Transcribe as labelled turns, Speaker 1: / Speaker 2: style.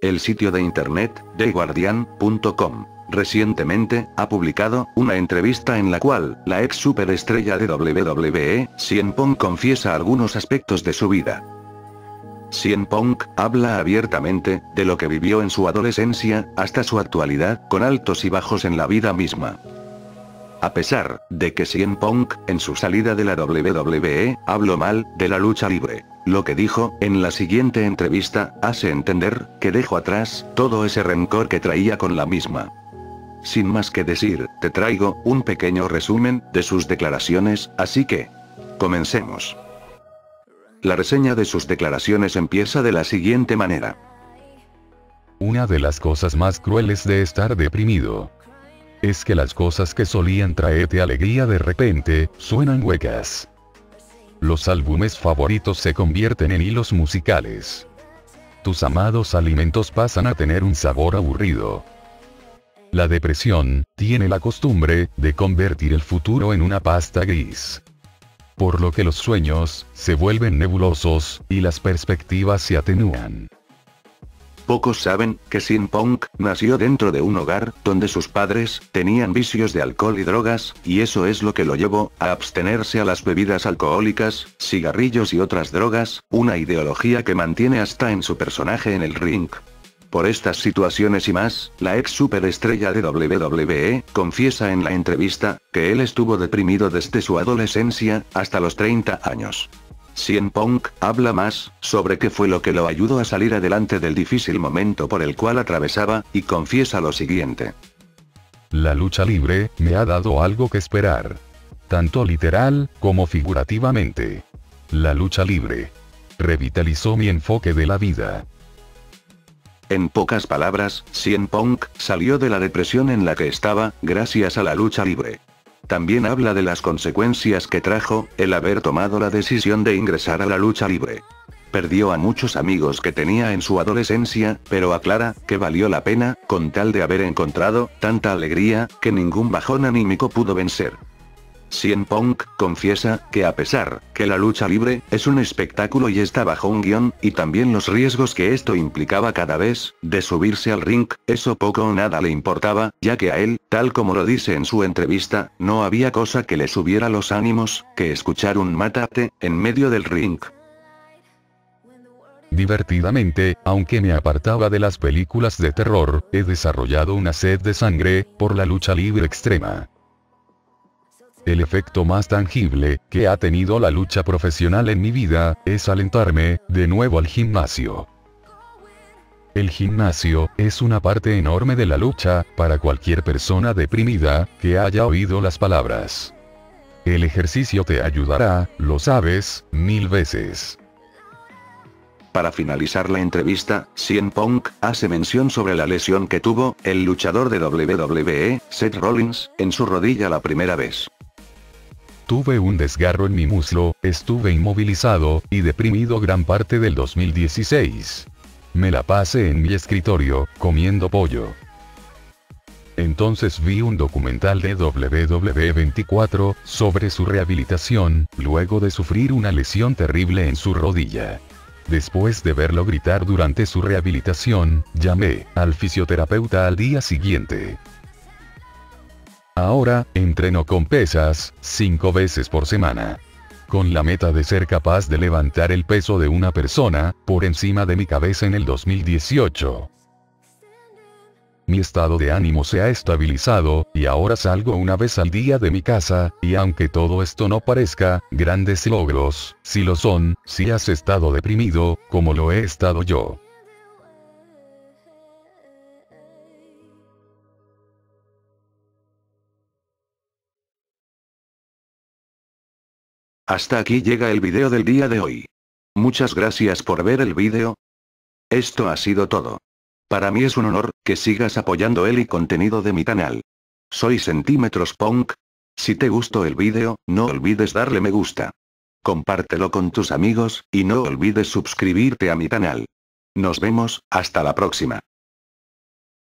Speaker 1: El sitio de internet, TheGuardian.com, recientemente, ha publicado una entrevista en la cual, la ex superestrella de WWE, Cien Pong confiesa algunos aspectos de su vida. Cien Pong, habla abiertamente, de lo que vivió en su adolescencia, hasta su actualidad, con altos y bajos en la vida misma. A pesar, de que Cien Pong, en su salida de la WWE, habló mal, de la lucha libre. Lo que dijo, en la siguiente entrevista, hace entender, que dejó atrás, todo ese rencor que traía con la misma. Sin más que decir, te traigo, un pequeño resumen, de sus declaraciones, así que... Comencemos. La reseña de sus declaraciones empieza de la siguiente manera.
Speaker 2: Una de las cosas más crueles de estar deprimido. Es que las cosas que solían traerte alegría de repente, suenan huecas. Los álbumes favoritos se convierten en hilos musicales. Tus amados alimentos pasan a tener un sabor aburrido. La depresión, tiene la costumbre, de convertir el futuro en una pasta gris. Por lo que los sueños, se vuelven nebulosos, y las perspectivas se atenúan.
Speaker 1: Pocos saben, que Sin Pong, nació dentro de un hogar, donde sus padres, tenían vicios de alcohol y drogas, y eso es lo que lo llevó, a abstenerse a las bebidas alcohólicas, cigarrillos y otras drogas, una ideología que mantiene hasta en su personaje en el ring. Por estas situaciones y más, la ex superestrella de WWE, confiesa en la entrevista, que él estuvo deprimido desde su adolescencia, hasta los 30 años. Cien Pong, habla más, sobre qué fue lo que lo ayudó a salir adelante del difícil momento por el cual atravesaba, y confiesa lo siguiente.
Speaker 2: La lucha libre, me ha dado algo que esperar. Tanto literal, como figurativamente. La lucha libre. Revitalizó mi enfoque de la vida.
Speaker 1: En pocas palabras, Cien Pong, salió de la depresión en la que estaba, gracias a la lucha libre. También habla de las consecuencias que trajo, el haber tomado la decisión de ingresar a la lucha libre. Perdió a muchos amigos que tenía en su adolescencia, pero aclara, que valió la pena, con tal de haber encontrado, tanta alegría, que ningún bajón anímico pudo vencer. Cien Pong, confiesa, que a pesar, que la lucha libre, es un espectáculo y está bajo un guion, y también los riesgos que esto implicaba cada vez, de subirse al ring, eso poco o nada le importaba, ya que a él, tal como lo dice en su entrevista, no había cosa que le subiera los ánimos, que escuchar un mátate, en medio del ring.
Speaker 2: Divertidamente, aunque me apartaba de las películas de terror, he desarrollado una sed de sangre, por la lucha libre extrema. El efecto más tangible, que ha tenido la lucha profesional en mi vida, es alentarme, de nuevo al gimnasio. El gimnasio, es una parte enorme de la lucha, para cualquier persona deprimida, que haya oído las palabras. El ejercicio te ayudará, lo sabes, mil veces.
Speaker 1: Para finalizar la entrevista, Cien Pong, hace mención sobre la lesión que tuvo, el luchador de WWE, Seth Rollins, en su rodilla la primera vez.
Speaker 2: Tuve un desgarro en mi muslo, estuve inmovilizado, y deprimido gran parte del 2016. Me la pasé en mi escritorio, comiendo pollo. Entonces vi un documental de WWE24, sobre su rehabilitación, luego de sufrir una lesión terrible en su rodilla. Después de verlo gritar durante su rehabilitación, llamé al fisioterapeuta al día siguiente. Ahora, entreno con pesas, 5 veces por semana. Con la meta de ser capaz de levantar el peso de una persona, por encima de mi cabeza en el 2018. Mi estado de ánimo se ha estabilizado, y ahora salgo una vez al día de mi casa, y aunque todo esto no parezca, grandes logros, si lo son, si has estado deprimido, como lo he estado yo.
Speaker 1: Hasta aquí llega el video del día de hoy. Muchas gracias por ver el video. Esto ha sido todo. Para mí es un honor, que sigas apoyando el y contenido de mi canal. Soy Centímetros Punk. Si te gustó el video, no olvides darle me gusta. Compártelo con tus amigos, y no olvides suscribirte a mi canal. Nos vemos, hasta la próxima.